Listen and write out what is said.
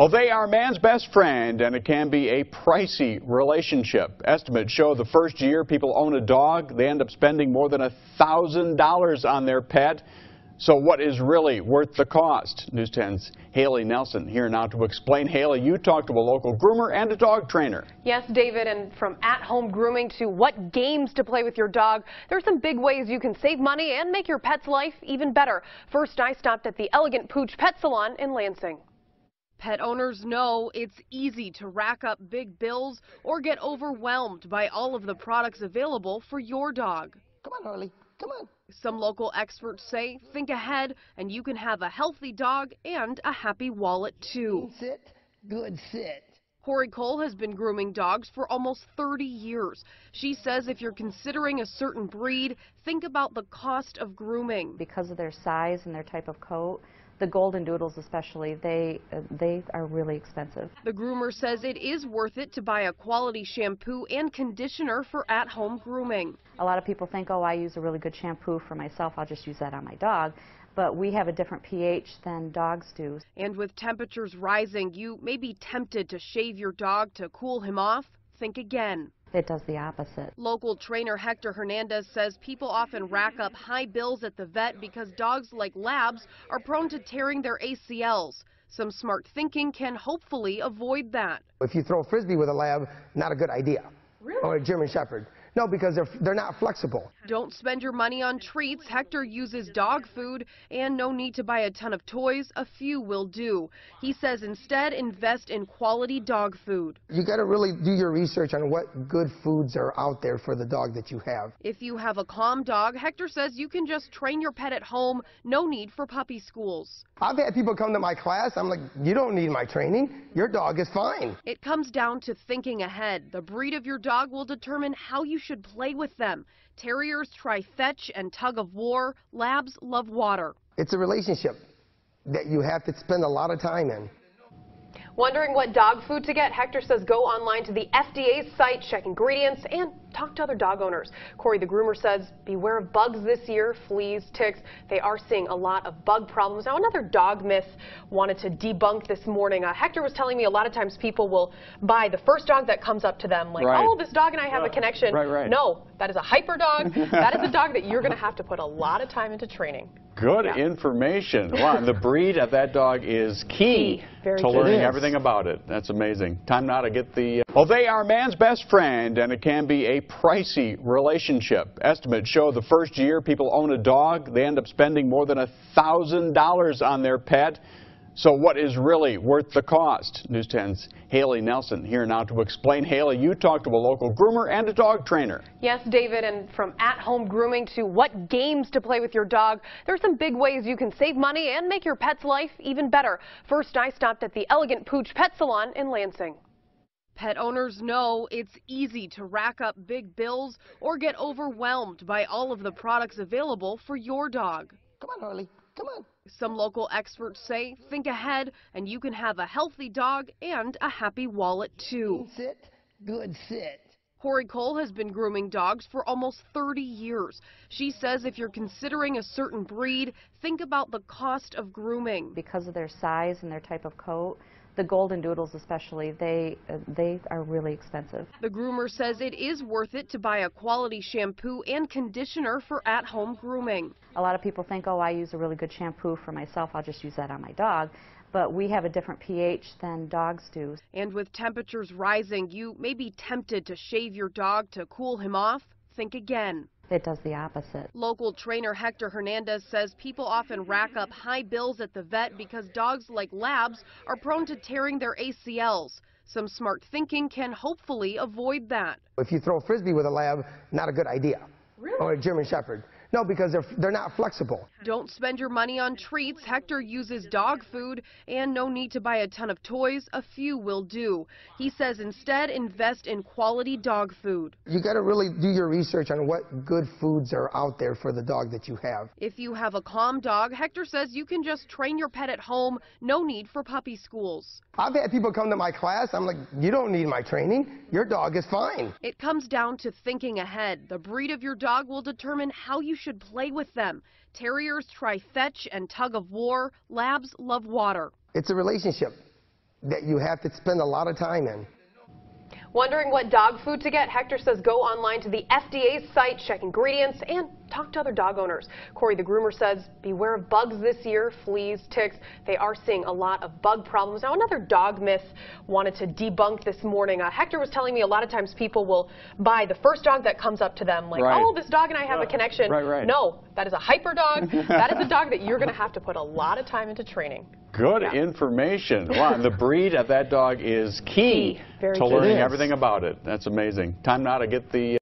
Well, they are man's best friend, and it can be a pricey relationship. Estimates show the first year people own a dog, they end up spending more than $1,000 on their pet. So what is really worth the cost? News 10's Haley Nelson here now to explain. Haley, you talked to a local groomer and a dog trainer. Yes, David, and from at-home grooming to what games to play with your dog, there are some big ways you can save money and make your pet's life even better. First, I stopped at the Elegant Pooch Pet Salon in Lansing. Pet owners know it's easy to rack up big bills or get overwhelmed by all of the products available for your dog. Come on, Harley. Come on. Some local experts say think ahead and you can have a healthy dog and a happy wallet too. Sit. Good sit. Corey Cole has been grooming dogs for almost 30 years. She says if you're considering a certain breed, think about the cost of grooming. Because of their size and their type of coat, the golden doodles especially, they, uh, they are really expensive. The groomer says it is worth it to buy a quality shampoo and conditioner for at-home grooming. A lot of people think, oh, I use a really good shampoo for myself, I'll just use that on my dog. But we have a different pH than dogs do. And with temperatures rising, you may be tempted to shave your dog to cool him off. Think again. It does the opposite. Local trainer Hector Hernandez says people often rack up high bills at the vet because dogs like labs are prone to tearing their ACLs. Some smart thinking can hopefully avoid that. If you throw a frisbee with a lab, not a good idea. Really? Or a German Shepherd. No, because they're, they're not flexible. Don't spend your money on treats. Hector uses dog food and no need to buy a ton of toys. A few will do. He says instead invest in quality dog food. You got to really do your research on what good foods are out there for the dog that you have. If you have a calm dog, Hector says you can just train your pet at home. No need for puppy schools. I've had people come to my class. I'm like, you don't need my training. Your dog is fine. It comes down to thinking ahead. The breed of your dog will determine how you should play with them. Terriers try fetch and tug of war. Labs love water. It's a relationship that you have to spend a lot of time in. Wondering what dog food to get? Hector says go online to the FDA's site, check ingredients, and talk to other dog owners. Corey, the groomer, says beware of bugs this year, fleas, ticks. They are seeing a lot of bug problems. Now, another dog myth wanted to debunk this morning. Uh, Hector was telling me a lot of times people will buy the first dog that comes up to them, like, right. oh, this dog and I have a connection. Right, right. No, that is a hyper dog. that is a dog that you're going to have to put a lot of time into training. Good Yeah. information. Wow, the breed of that dog is key, Key. To learning everything about it. That's amazing. Time now to get the. Uh, well, they are man's best friend, and it can be a pricey relationship. Estimates show the first year people own a dog, they end up spending more than a $1,000 on their pet. So what is really worth the cost? News 10's Haley Nelson here now to explain. Haley, you talked to a local groomer and a dog trainer. Yes, David, and from at-home grooming to what games to play with your dog, there are some big ways you can save money and make your pet's life even better. First, I stopped at the Elegant Pooch Pet Salon in Lansing. Pet owners know it's easy to rack up big bills or get overwhelmed by all of the products available for your dog. Come on, Harley. Come on. Some local experts say think ahead and you can have a healthy dog and a happy wallet too. Sit. Good sit. Corey Cole has been grooming dogs for almost 30 years. She says if you're considering a certain breed, think about the cost of grooming. Because of their size and their type of coat, the golden doodles especially, they, uh, they are really expensive. The groomer says it is worth it to buy a quality shampoo and conditioner for at-home grooming. A lot of people think, oh, I use a really good shampoo for myself, I'll just use that on my dog. But we have a different pH than dogs do. And with temperatures rising, you may be tempted to shave your dog to cool him off. Think again. It does the opposite. Local trainer Hector Hernandez says people often rack up high bills at the vet because dogs like labs are prone to tearing their ACLs. Some smart thinking can hopefully avoid that. If you throw a frisbee with a lab, not a good idea. Really? Or a German Shepherd. No, because they're, they're not flexible. Don't spend your money on treats. Hector uses dog food and no need to buy a ton of toys. A few will do. He says instead invest in quality dog food. You got to really do your research on what good foods are out there for the dog that you have. If you have a calm dog, Hector says you can just train your pet at home. No need for puppy schools. I've had people come to my class. I'm like, you don't need my training. Your dog is fine. It comes down to thinking ahead. The breed of your dog will determine how you should play with them. Terriers try fetch and tug of war. Labs love water. It's a relationship that you have to spend a lot of time in. Wondering what dog food to get? Hector says go online to the FDA's site, check ingredients, and talk to other dog owners. Corey, the groomer, says beware of bugs this year, fleas, ticks. They are seeing a lot of bug problems. Now, another dog myth wanted to debunk this morning. Uh, Hector was telling me a lot of times people will buy the first dog that comes up to them, like, Right. oh, this dog and I have a connection. Right, right. No, that is a hyper dog. that is a dog that you're going to have to put a lot of time into training. Good Yeah. information. Wow, the breed of that dog is key, Key. Very to key. learning everything about it. That's amazing. Time now to get the